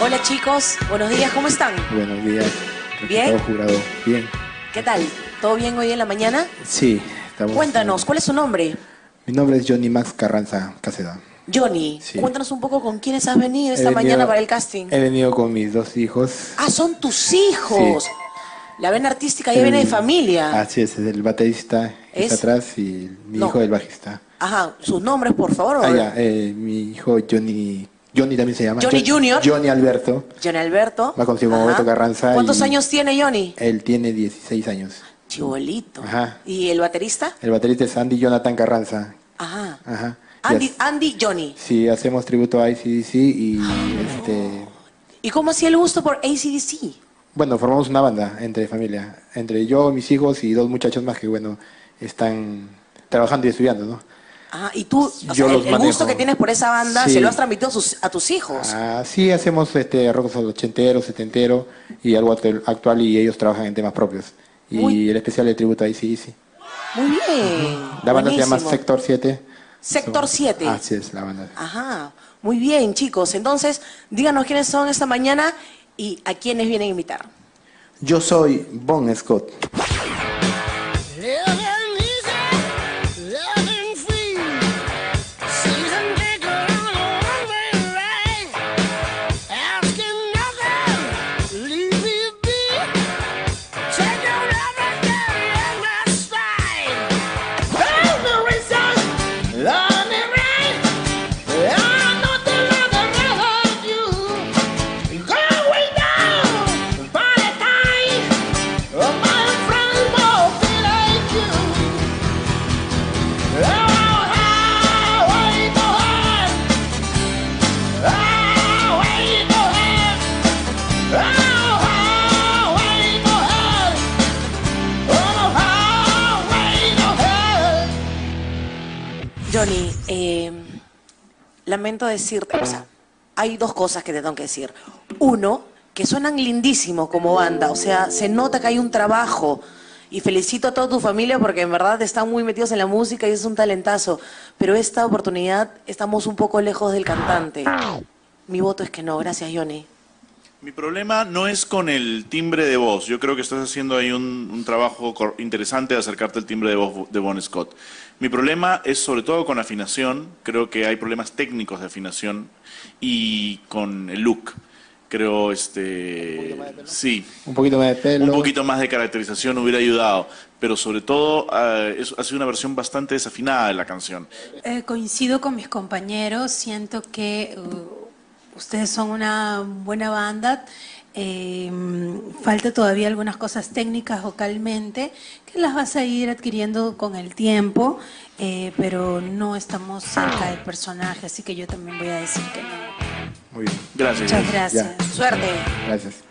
Hola chicos, buenos días, ¿cómo están? Buenos días. ¿Bien? Jurado. Bien. ¿Qué tal? ¿Todo bien hoy en la mañana? Sí, estamos. Cuéntanos, ¿cuál es su nombre? Mi nombre es Johnny Max Carranza Caseda. Johnny, Sí. cuéntanos un poco con quiénes has venido esta venido- mañana para el casting. He venido con mis dos hijos. Ah, son tus hijos. Sí. La vena artística ya El- viene de familia. Así es, el baterista ¿Es? está atrás y mi No. hijo el bajista. Ajá, sus nombres, por favor. Ah, ya, eh, mi hijo Johnny. Johnny también se llama. Johnny Jo- Junior. Johnny Alberto. Johnny Alberto. Más conocido como Ajá. Beto Carranza ¿Cuántos años tiene Johnny? Él tiene 16 años. Chibolito. Ajá. ¿Y el baterista? El baterista es Andy Jonathan Carranza. Ajá. Ajá. Andy, Andy Johnny. Sí, hacemos tributo a ICDC y este. ¿Y cómo hacía el gusto por ACDC? Bueno, formamos una banda entre familia, entre yo, mis hijos y dos muchachos más que, bueno, están trabajando y estudiando, ¿no? Ah, y tú, o Yo sea, el, gusto que tienes por esa banda Sí. se lo has transmitido a, sus- a tus hijos. Ah, sí, hacemos este rock ochentero, setentero y algo actu- actual y ellos trabajan en temas propios. Y Muy- el especial de tributo a ICDC. Muy bien. La banda se llama buenísimo. Sector 7. Sector 7. Así es, la banda. Ajá. Muy bien, chicos. Entonces, díganos quiénes son esta mañana y a quiénes vienen a invitar. Yo soy Bon Scott. Johnny, eh, lamento decirte, o sea, hay dos cosas que te tengo que decir. Uno, que suenan lindísimo como banda, o sea, se nota que hay un trabajo. Y felicito a toda tu familia porque en verdad están muy metidos en la música y es un talentazo. Pero esta oportunidad estamos un poco lejos del cantante. Mi voto es que no. Gracias, Johnny. Mi problema no es con el timbre de voz. Yo creo que estás haciendo ahí un, un trabajo interesante de acercarte al timbre de voz de Bon Scott. Mi problema es sobre todo con afinación. Creo que hay problemas técnicos de afinación y con el look. Creo, este, sí, Un poquito más de pelo. un poquito más de caracterización hubiera ayudado, pero sobre todo eh, es- ha sido una versión bastante desafinada de la canción. Eh, coincido con mis compañeros, siento que uh, ustedes son una buena banda. eh, falta todavía algunas cosas técnicas vocalmente que las vas a ir adquiriendo con el tiempo, eh, pero no estamos cerca del personaje, así que yo también voy a decir que no. Muy bien, Gracias. Muchas gracias. Suerte. gracias.